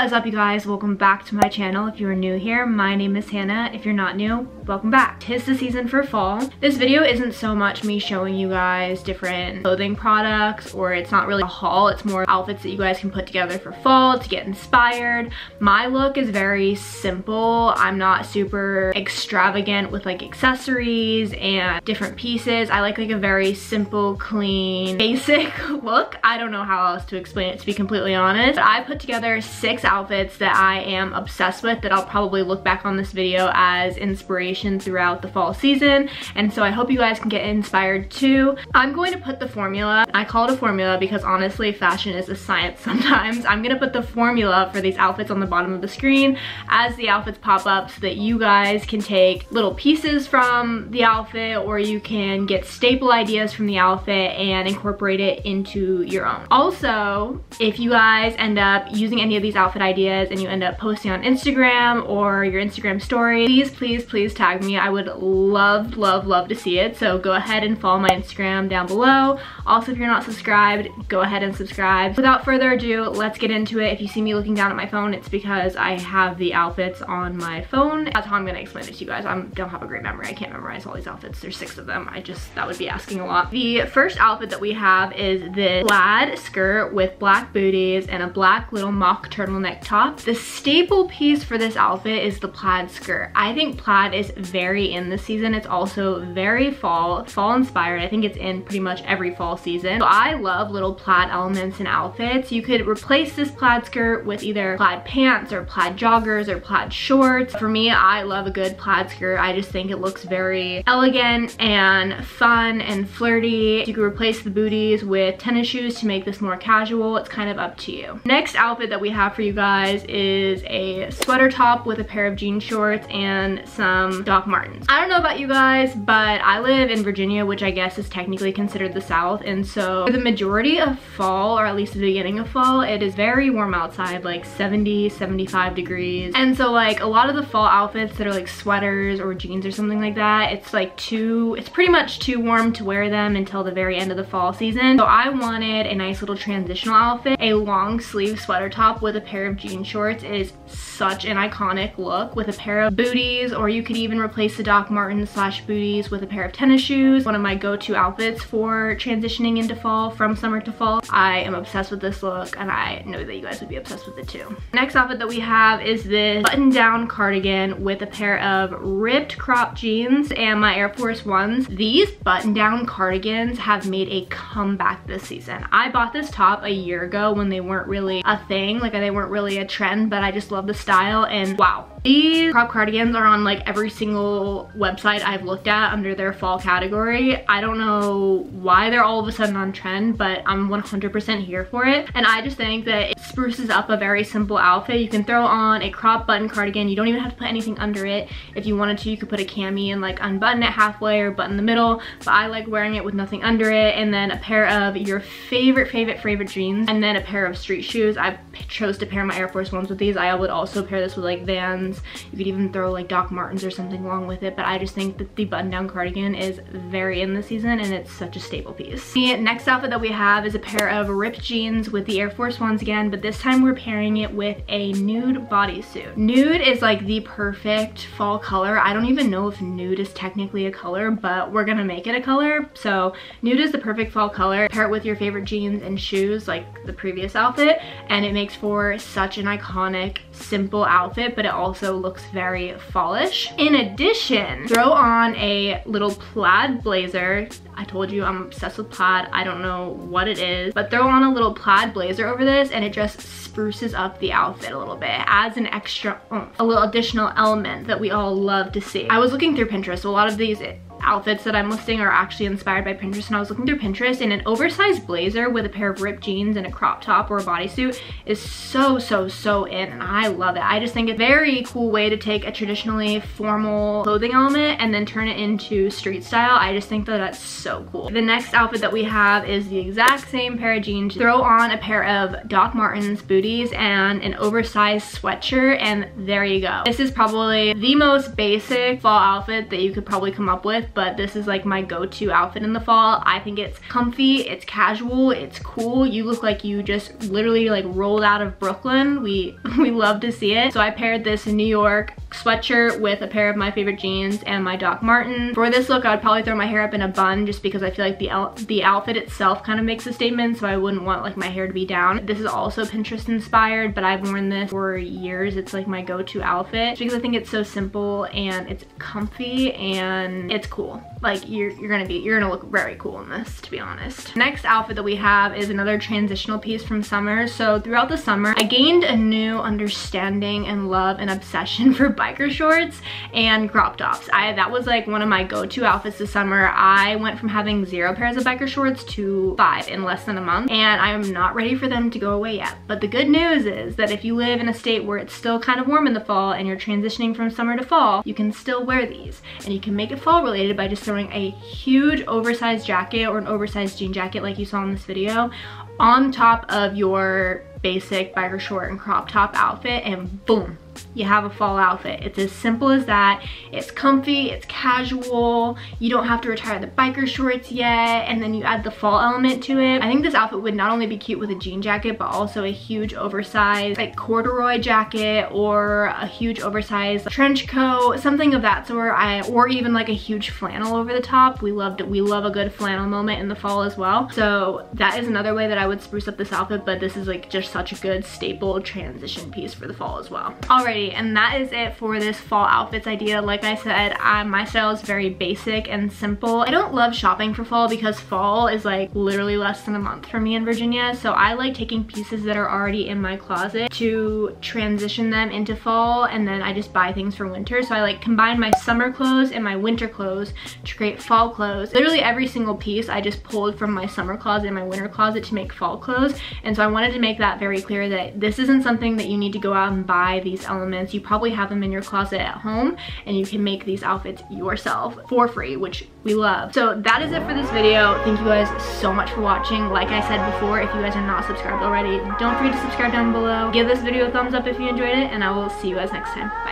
What is up you guys? Welcome back to my channel. If you are new here, my name is Hannah. If you're not new, welcome back. Tis the season for fall. This video isn't so much me showing you guys different clothing products or it's not really a haul. It's more outfits that you guys can put together for fall to get inspired. My look is very simple. I'm not super extravagant with like accessories and different pieces. I like like a very simple, clean, basic look. I don't know how else to explain it to be completely honest. But I put together six outfits that I am obsessed with that I'll probably look back on this video as inspiration throughout the fall season. And so I hope you guys can get inspired too. I'm going to put the formula, I call it a formula because honestly fashion is a science sometimes. I'm gonna put the formula for these outfits on the bottom of the screen as the outfits pop up so that you guys can take little pieces from the outfit or you can get staple ideas from the outfit and incorporate it into your own. Also, if you guys end up using any of these outfit ideas and you end up posting on Instagram or your Instagram story, please, please, please tag me. I would love, love, love to see it. So go ahead and follow my Instagram down below. Also, if you're not subscribed, go ahead and subscribe. Without further ado, let's get into it. If you see me looking down at my phone, it's because I have the outfits on my phone. That's how I'm gonna explain it to you guys. I don't have a great memory. I can't memorize all these outfits. There's six of them. I just, that would be asking a lot. The first outfit that we have is this plaid skirt with black booties and a black little mock turtleneck top. The staple piece for this outfit is the plaid skirt. I think plaid is very in this season. It's also very fall, fall inspired. I think it's in pretty much every fall season. So I love little plaid elements in outfits. You could replace this plaid skirt with either plaid pants or plaid joggers or plaid shorts. For me, I love a good plaid skirt. I just think it looks very elegant and fun and flirty. You could replace the booties with tennis shoes to make this more casual. It's kind of up to you. Next outfit that we have for you guys is a sweater top with a pair of jean shorts and some Doc Martens. I don't know about you guys, but I live in Virginia, which I guess is technically considered the South. And so for the majority of fall, or at least the beginning of fall, it is very warm outside, like 70, 75 degrees. And so like a lot of the fall outfits that are like sweaters or jeans or something like that, it's like too, it's pretty much too warm to wear them until the very end of the fall season. So I wanted a nice little transitional outfit, a long sleeve sweater top with a pair of jean shorts is such an iconic look with a pair of booties or you could even replace the Doc Martens slash booties with a pair of tennis shoes. One of my go-to outfits for transitioning into fall from summer to fall. I am obsessed with this look and I know that you guys would be obsessed with it too. Next outfit that we have is this button down cardigan with a pair of ripped crop jeans and my Air Force Ones. These button down cardigans have made a comeback this season. I bought this top a year ago when they weren't really a thing, like they weren't really a trend, but I just love the style and wow. These crop cardigans are on like every single website I've looked at under their fall category. I don't know why they're all of a sudden on trend, but I'm 100% here for it. And I just think that it spruces up a very simple outfit. You can throw on a crop button cardigan. You don't even have to put anything under it. If you wanted to, you could put a cami and like unbutton it halfway or button the middle, but I like wearing it with nothing under it. And then a pair of your favorite, favorite, favorite jeans, and then a pair of street shoes. I chose to pair my Air Force Ones with these. I would also pair this with like Vans. You could even throw like Doc Martens or something along with it, but I just think that the button down cardigan is very in the season and it's such a staple piece. The next outfit that we have is a pair of ripped jeans with the Air Force Ones again, but this time we're pairing it with a nude bodysuit. Nude is like the perfect fall color. I don't even know if nude is technically a color, but we're gonna make it a color. So nude is the perfect fall color. Pair it with your favorite jeans and shoes like the previous outfit, and it makes for such an iconic, simple outfit, but it also looks very fallish. In addition, throw on a little plaid blazer. I told you I'm obsessed with plaid. I don't know what it is, but throw on a little plaid blazer over this and it just spruces up the outfit a little bit. It adds an extra, a little additional element that we all love to see. I was looking through Pinterest. So a lot of these outfits that I'm listing are actually inspired by Pinterest and I was looking through Pinterest and an oversized blazer with a pair of ripped jeans and a crop top or a bodysuit is so, so, so in and I love it. I just think it's a very cool way to take a traditionally formal clothing element and then turn it into street style. I just think that that's so cool. The next outfit that we have is the exact same pair of jeans. Throw on a pair of Doc Martens booties and an oversized sweatshirt and there you go. This is probably the most basic fall outfit that you could probably come up with but this is like my go-to outfit in the fall. I think it's comfy, it's casual, it's cool. You look like you just literally like rolled out of Brooklyn. We, we love to see it. So I paired this New York sweatshirt with a pair of my favorite jeans and my Doc Marten. For this look, I would probably throw my hair up in a bun just because I feel like the, the outfit itself kind of makes a statement, so I wouldn't want like my hair to be down. This is also Pinterest inspired, but I've worn this for years. It's like my go-to outfit because I think it's so simple and it's comfy and it's cool. Like you're, you're gonna be, you're gonna look very cool in this, to be honest. Next outfit that we have is another transitional piece from summer. So throughout the summer, I gained a new understanding and love and obsession for biker shorts and crop tops. I That was like one of my go-to outfits this summer. I went from having zero pairs of biker shorts to five in less than a month and I am not ready for them to go away yet. But the good news is that if you live in a state where it's still kind of warm in the fall and you're transitioning from summer to fall, you can still wear these and you can make it fall related by just throwing a huge oversized jacket or an oversized jean jacket like you saw in this video on top of your basic biker short and crop top outfit and boom, you have a fall outfit. It's as simple as that. It's comfy, it's casual, you don't have to retire the biker shorts yet, and then you add the fall element to it. I think this outfit would not only be cute with a jean jacket, but also a huge oversized like corduroy jacket or a huge oversized trench coat, something of that sort, I, or even like a huge flannel over the top. We loved we love a good flannel moment in the fall as well. So that is another way that I would spruce up this outfit, but this is like just such a good staple transition piece for the fall as well. Alrighty, and that is it for this fall outfits idea. Like I said, I, my style is very basic and simple. I don't love shopping for fall because fall is like literally less than a month for me in Virginia. So I like taking pieces that are already in my closet to transition them into fall and then I just buy things for winter. So I like combine my summer clothes and my winter clothes to create fall clothes. Literally every single piece I just pulled from my summer closet and my winter closet to make fall clothes. And so I wanted to make that very clear that this isn't something that you need to go out and buy these elements You probably have them in your closet at home and you can make these outfits yourself for free, which we love. So that is it for this video. Thank you guys so much for watching. Like I said before, if you guys are not subscribed already, don't forget to subscribe down below. Give this video a thumbs up if you enjoyed it and I will see you guys next time. Bye.